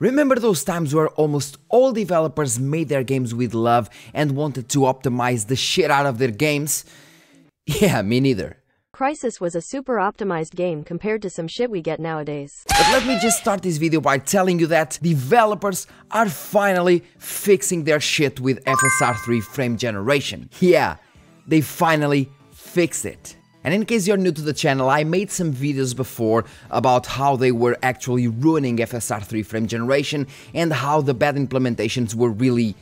Remember those times where almost all developers made their games with love and wanted to optimize the shit out of their games? Yeah, me neither. Crysis was a super optimized game compared to some shit we get nowadays. But let me just start this video by telling you that developers are finally fixing their shit with FSR 3 frame generation. Yeah, they finally fixed it. And in case you're new to the channel, I made some videos before about how they were actually ruining FSR 3 frame generation and how the bad implementations were really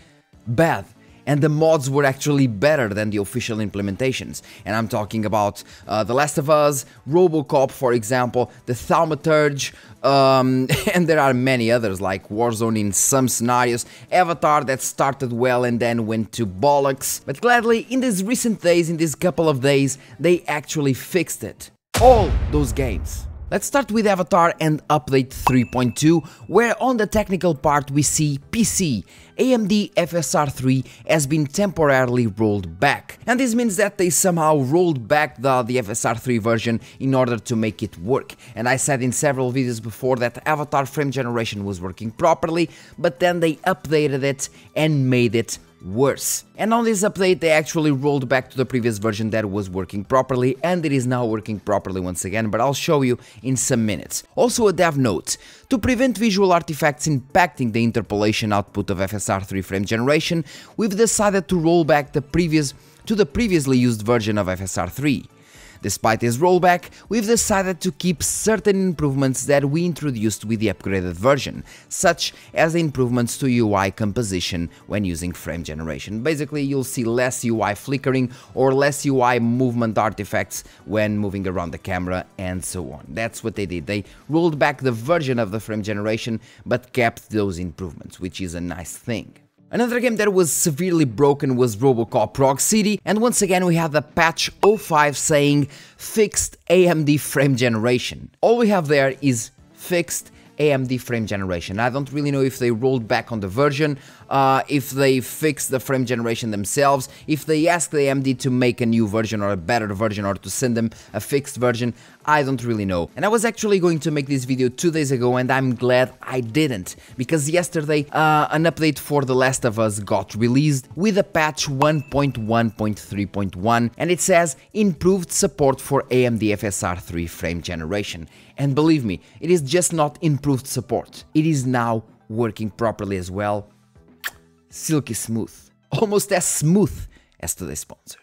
bad and the mods were actually better than the official implementations. And I'm talking about uh, The Last of Us, Robocop, for example, the Thaumaturge, um, and there are many others like Warzone in some scenarios, Avatar that started well and then went to bollocks. But gladly, in these recent days, in these couple of days, they actually fixed it. All those games. Let's start with Avatar and update 3.2, where on the technical part we see PC, AMD FSR 3 has been temporarily rolled back. And this means that they somehow rolled back the, the FSR 3 version in order to make it work. And I said in several videos before that Avatar frame generation was working properly, but then they updated it and made it worse. And on this update they actually rolled back to the previous version that was working properly and it is now working properly once again, but I'll show you in some minutes. Also a dev note, to prevent visual artifacts impacting the interpolation output of FSR 3 frame generation, we've decided to roll back the previous to the previously used version of FSR 3. Despite this rollback, we've decided to keep certain improvements that we introduced with the upgraded version, such as improvements to UI composition when using frame generation. Basically, you'll see less UI flickering or less UI movement artifacts when moving around the camera and so on. That's what they did. They rolled back the version of the frame generation but kept those improvements, which is a nice thing. Another game that was severely broken was Robocop Rogue City, and once again we have the patch 05 saying fixed AMD frame generation. All we have there is fixed AMD frame generation. I don't really know if they rolled back on the version, uh, if they fixed the frame generation themselves, if they asked the AMD to make a new version or a better version or to send them a fixed version, I don't really know. And I was actually going to make this video two days ago and I'm glad I didn't, because yesterday uh, an update for The Last of Us got released with a patch 1.1.3.1 and it says improved support for AMD FSR 3 frame generation. And believe me, it is just not improved support, it is now working properly as well. Silky smooth. Almost as smooth as today's sponsor.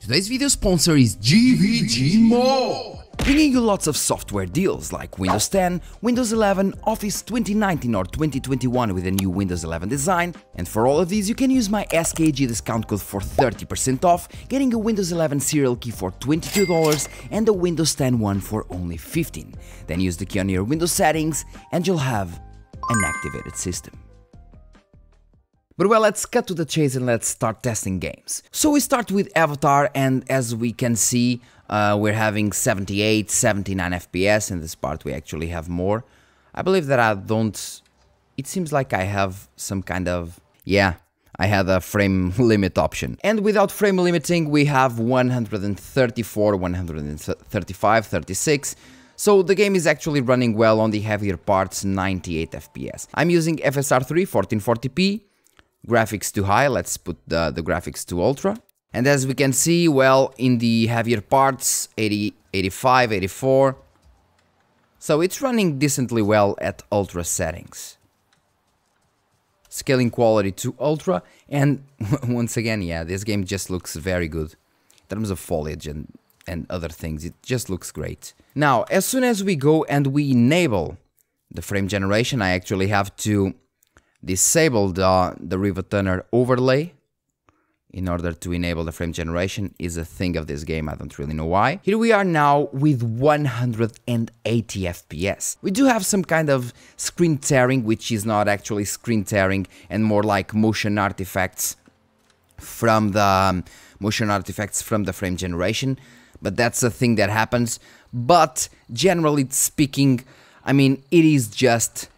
Today's video sponsor is GVGMall bringing you lots of software deals like Windows 10, Windows 11, Office 2019 or 2021 with a new Windows 11 design, and for all of these you can use my SKAG discount code for 30% off, getting a Windows 11 serial key for $22 and a Windows 10 one for only 15. Then use the key on your Windows settings and you'll have an activated system. But well, let's cut to the chase and let's start testing games. So we start with Avatar and as we can see, uh, we're having 78, 79 FPS. In this part, we actually have more. I believe that I don't... It seems like I have some kind of... Yeah, I had a frame limit option. And without frame limiting, we have 134, 135, 36. So the game is actually running well on the heavier parts, 98 FPS. I'm using FSR 3 1440p, graphics too high, let's put the, the graphics to ultra. And as we can see, well, in the heavier parts, 80, 85, 84. So it's running decently well at ultra settings. Scaling quality to ultra, and once again, yeah, this game just looks very good. In terms of foliage and, and other things, it just looks great. Now, as soon as we go and we enable the frame generation, I actually have to disable the, the turner overlay in order to enable the frame generation is a thing of this game, I don't really know why. Here we are now with 180 FPS. We do have some kind of screen tearing, which is not actually screen tearing and more like motion artifacts from the um, motion artifacts from the frame generation, but that's a thing that happens. But generally speaking, I mean, it is just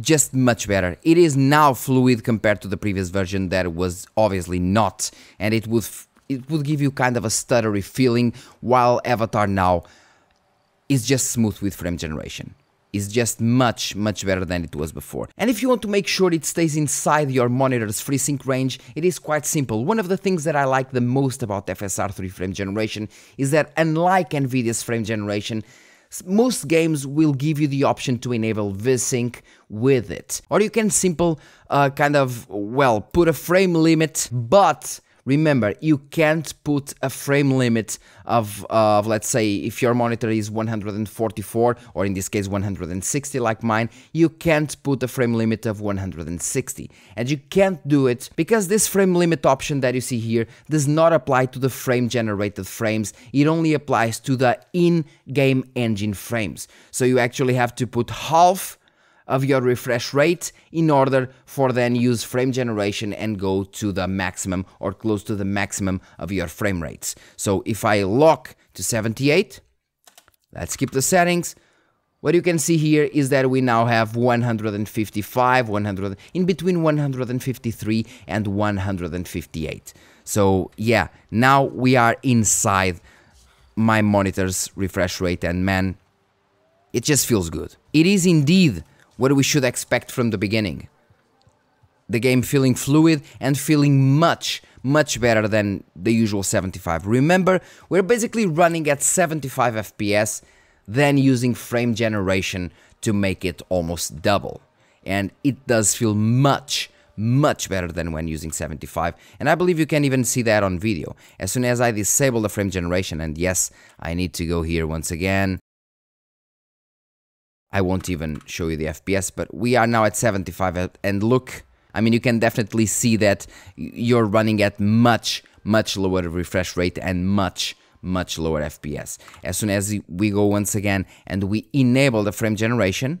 just much better. It is now fluid compared to the previous version that was obviously not, and it would it would give you kind of a stuttery feeling, while Avatar now is just smooth with frame generation. is just much, much better than it was before. And if you want to make sure it stays inside your monitor's FreeSync range, it is quite simple. One of the things that I like the most about FSR3 frame generation is that unlike NVIDIA's frame generation, most games will give you the option to enable VSync with it. Or you can simple uh, kind of, well, put a frame limit, but Remember, you can't put a frame limit of, of, let's say, if your monitor is 144, or in this case 160 like mine, you can't put a frame limit of 160. And you can't do it because this frame limit option that you see here does not apply to the frame generated frames, it only applies to the in-game engine frames. So you actually have to put half of your refresh rate in order for then use frame generation and go to the maximum or close to the maximum of your frame rates. So if I lock to 78, let's keep the settings. What you can see here is that we now have 155, 100, in between 153 and 158. So yeah, now we are inside my monitor's refresh rate and man, it just feels good. It is indeed what we should expect from the beginning. The game feeling fluid and feeling much, much better than the usual 75. Remember, we're basically running at 75 FPS, then using frame generation to make it almost double. And it does feel much, much better than when using 75 and I believe you can even see that on video. As soon as I disable the frame generation and yes, I need to go here once again I won't even show you the FPS, but we are now at 75 uh, and look, I mean, you can definitely see that you're running at much, much lower refresh rate and much, much lower FPS. As soon as we go once again and we enable the frame generation,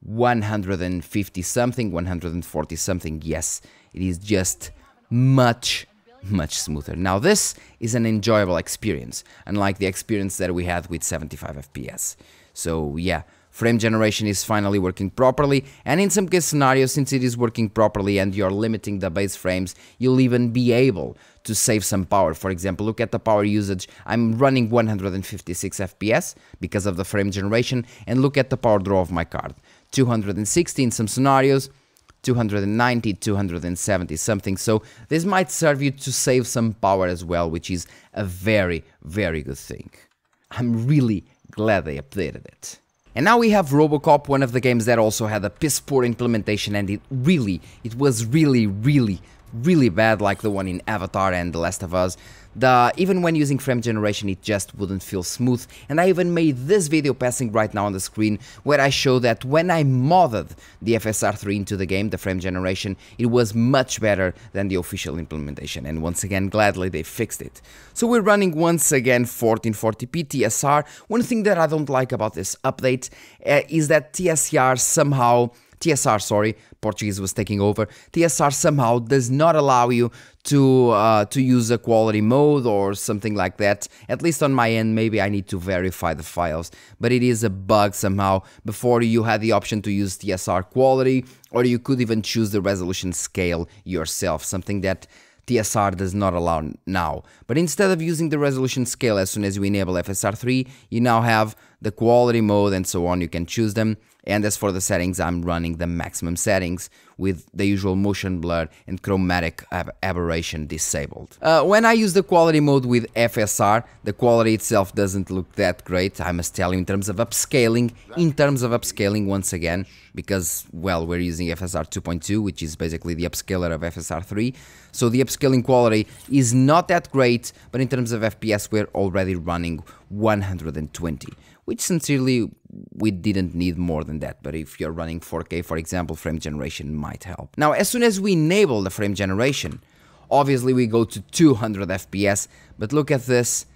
150 something, 140 something, yes, it is just much, much smoother. Now this is an enjoyable experience, unlike the experience that we had with 75 FPS. So yeah, frame generation is finally working properly and in some case scenarios since it is working properly and you're limiting the base frames you'll even be able to save some power. For example look at the power usage. I'm running 156 FPS because of the frame generation and look at the power draw of my card. 260 in some scenarios 290 270 something. So this might serve you to save some power as well which is a very very good thing. I'm really Glad they updated it. And now we have Robocop, one of the games that also had a piss poor implementation and it really, it was really, really, really bad like the one in Avatar and The Last of Us. The, even when using frame generation it just wouldn't feel smooth and I even made this video passing right now on the screen where I show that when I modded the FSR3 into the game, the frame generation, it was much better than the official implementation and once again gladly they fixed it. So we're running once again 1440p TSR. One thing that I don't like about this update uh, is that TSR somehow TSR, sorry, Portuguese was taking over. TSR somehow does not allow you to uh, to use a quality mode or something like that. At least on my end, maybe I need to verify the files, but it is a bug somehow. Before you had the option to use TSR quality, or you could even choose the resolution scale yourself, something that TSR does not allow now. But instead of using the resolution scale as soon as you enable FSR3, you now have the quality mode and so on, you can choose them. And as for the settings, I'm running the maximum settings with the usual motion blur and chromatic ab aberration disabled. Uh, when I use the quality mode with FSR, the quality itself doesn't look that great, I must tell you, in terms of upscaling, in terms of upscaling once again, because, well, we're using FSR 2.2, which is basically the upscaler of FSR 3, so the upscaling quality is not that great, but in terms of FPS, we're already running 120 which sincerely we didn't need more than that, but if you're running 4K, for example, frame generation might help. Now, as soon as we enable the frame generation, obviously we go to 200 FPS, but look at this.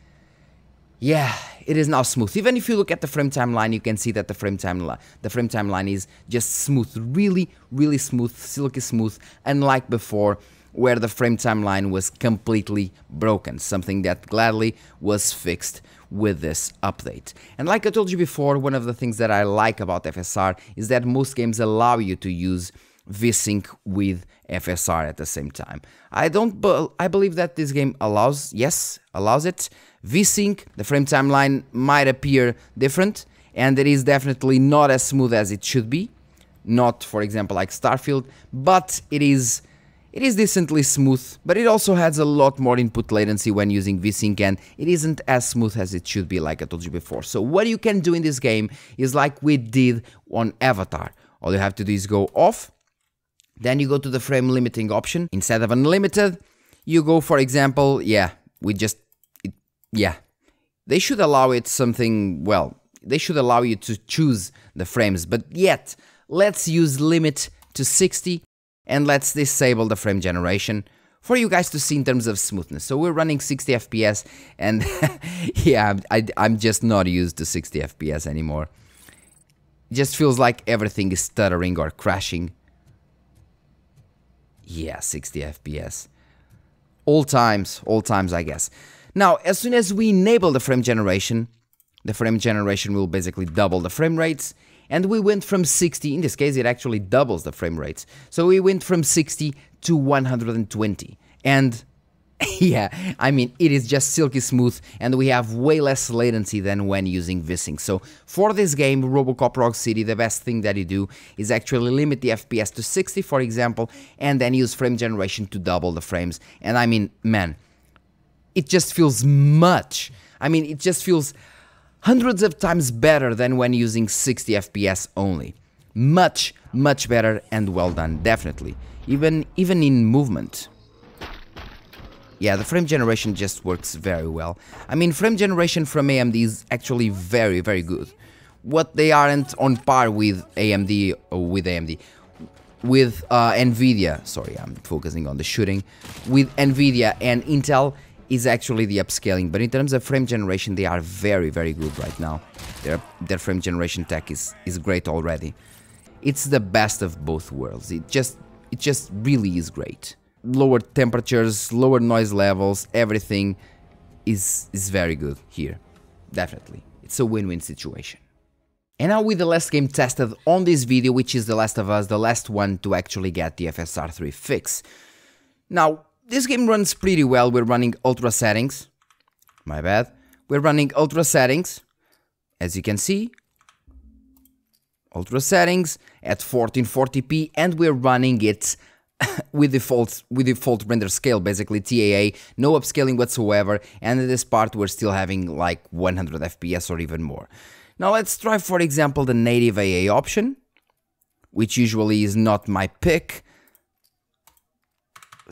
Yeah, it is now smooth. Even if you look at the frame timeline, you can see that the frame timeline, the frame timeline is just smooth, really, really smooth, silky smooth, unlike before where the frame timeline was completely broken, something that gladly was fixed with this update. And like I told you before, one of the things that I like about FSR is that most games allow you to use VSync with FSR at the same time. I don't I believe that this game allows yes, allows it. VSync, the frame timeline might appear different and it is definitely not as smooth as it should be. Not, for example, like Starfield, but it is it is decently smooth, but it also has a lot more input latency when using VSync and it isn't as smooth as it should be like I told you before. So what you can do in this game is like we did on Avatar. All you have to do is go off, then you go to the frame limiting option. Instead of unlimited, you go for example, yeah, we just, it, yeah. They should allow it something, well, they should allow you to choose the frames, but yet, let's use limit to 60 and let's disable the frame generation for you guys to see in terms of smoothness. So we're running 60 FPS and yeah, I, am just not used to 60 FPS anymore. It just feels like everything is stuttering or crashing. Yeah, 60 FPS. All times, all times I guess. Now, as soon as we enable the frame generation, the frame generation will basically double the frame rates and we went from 60, in this case it actually doubles the frame rates, so we went from 60 to 120, and yeah, I mean, it is just silky smooth and we have way less latency than when using VSync. So for this game, Robocop Rogue City, the best thing that you do is actually limit the FPS to 60, for example, and then use frame generation to double the frames. And I mean, man, it just feels much. I mean, it just feels hundreds of times better than when using 60 FPS only. Much, much better and well done, definitely. Even, even in movement. Yeah, the frame generation just works very well. I mean, frame generation from AMD is actually very, very good. What they aren't on par with AMD, or with AMD, with uh, NVIDIA, sorry, I'm focusing on the shooting, with NVIDIA and Intel is actually the upscaling, but in terms of frame generation, they are very, very good right now. Their, their frame generation tech is, is great already. It's the best of both worlds. It just, it just really is great. Lower temperatures, lower noise levels, everything is, is very good here. Definitely. It's a win-win situation. And now with the last game tested on this video, which is The Last of Us, the last one to actually get the FSR3 fix. Now, this game runs pretty well. We're running ultra settings. My bad. We're running ultra settings. As you can see. Ultra settings at 1440p and we're running it with default with default render scale basically TAA no upscaling whatsoever and in this part we're still having like 100 fps or even more now let's try for example the native AA option which usually is not my pick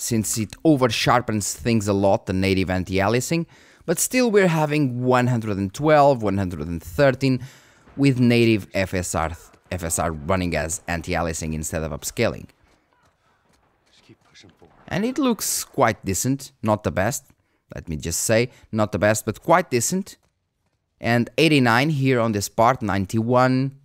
since it over sharpens things a lot, the native anti-aliasing, but still we're having 112, 113 with native FSR, FSR running as anti-aliasing instead of upscaling. And it looks quite decent, not the best, let me just say, not the best, but quite decent. And 89 here on this part, 91,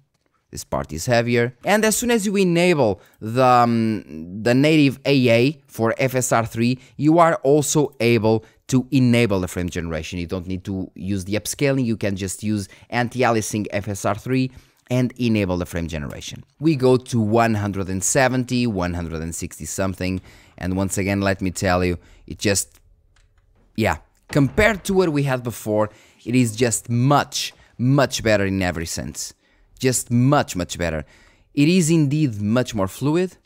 this part is heavier. And as soon as you enable the, um, the native AA for FSR3, you are also able to enable the frame generation. You don't need to use the upscaling, you can just use anti-aliasing FSR3 and enable the frame generation. We go to 170, 160 something, and once again, let me tell you, it just, yeah, compared to what we had before, it is just much, much better in every sense just much, much better. It is indeed much more fluid.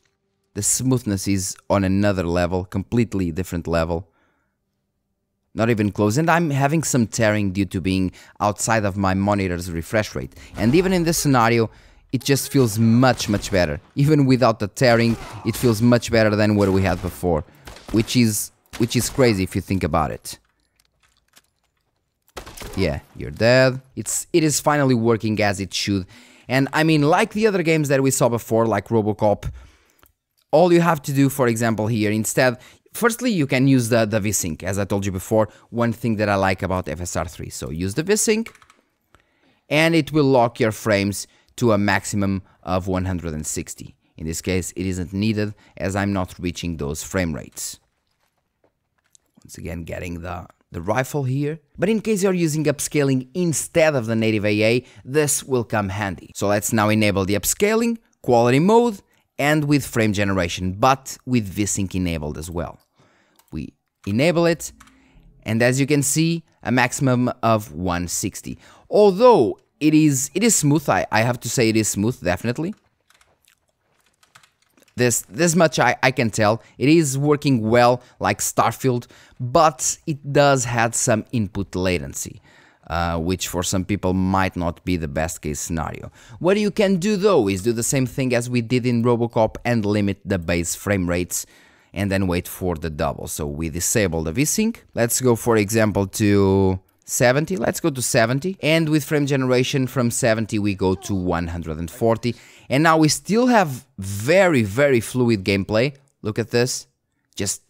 The smoothness is on another level, completely different level. Not even close, and I'm having some tearing due to being outside of my monitor's refresh rate. And even in this scenario, it just feels much, much better. Even without the tearing, it feels much better than what we had before, which is which is crazy if you think about it. Yeah, you're dead. It's it is finally working as it should. And I mean, like the other games that we saw before, like Robocop, all you have to do, for example, here, instead, firstly, you can use the, the VSync, as I told you before, one thing that I like about FSR3. So use the VSync, and it will lock your frames to a maximum of 160. In this case, it isn't needed, as I'm not reaching those frame rates. Once again, getting the the rifle here. But in case you're using upscaling instead of the native AA, this will come handy. So let's now enable the upscaling, quality mode, and with frame generation, but with VSync enabled as well. We enable it, and as you can see, a maximum of 160. Although, it is it is smooth. I, I have to say it is smooth, definitely. This this much I, I can tell. It is working well like Starfield, but it does have some input latency. Uh, which for some people might not be the best case scenario. What you can do though is do the same thing as we did in Robocop and limit the base frame rates and then wait for the double. So we disable the VSync. Let's go for example to 70 let's go to 70 and with frame generation from 70 we go to 140 and now we still have very very fluid gameplay. Look at this. Just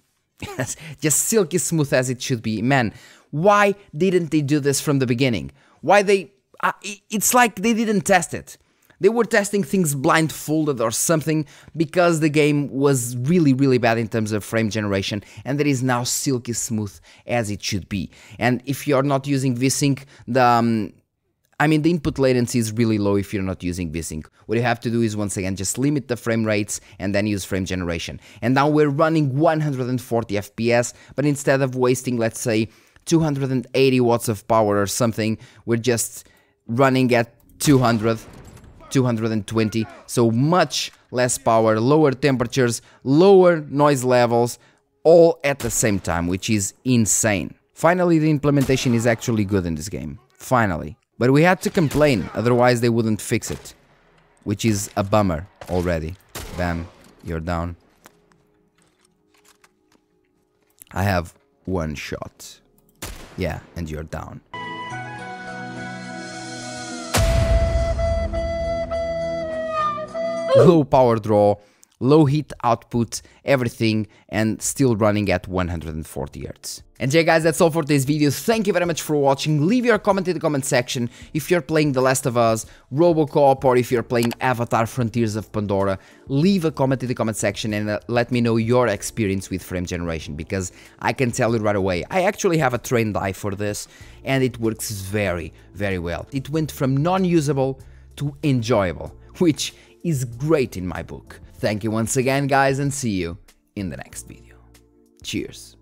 just silky smooth as it should be. Man why didn't they do this from the beginning? Why they uh, it's like they didn't test it. They were testing things blindfolded or something because the game was really, really bad in terms of frame generation and that is now silky smooth as it should be. And if you're not using VSync, the um, I mean, the input latency is really low if you're not using VSync. What you have to do is once again just limit the frame rates and then use frame generation. And now we're running 140 FPS, but instead of wasting, let's say, 280 watts of power or something, we're just running at 200 220, so much less power, lower temperatures, lower noise levels, all at the same time, which is insane. Finally, the implementation is actually good in this game. Finally. But we had to complain, otherwise they wouldn't fix it. Which is a bummer already. Bam, you're down. I have one shot. Yeah, and you're down. low power draw, low heat output, everything, and still running at 140 Hz. And yeah guys, that's all for this video, thank you very much for watching, leave your comment in the comment section if you're playing The Last of Us, Robocop, or if you're playing Avatar Frontiers of Pandora, leave a comment in the comment section and uh, let me know your experience with frame generation, because I can tell you right away, I actually have a trained eye for this, and it works very, very well. It went from non-usable to enjoyable, which is great in my book. Thank you once again guys and see you in the next video. Cheers.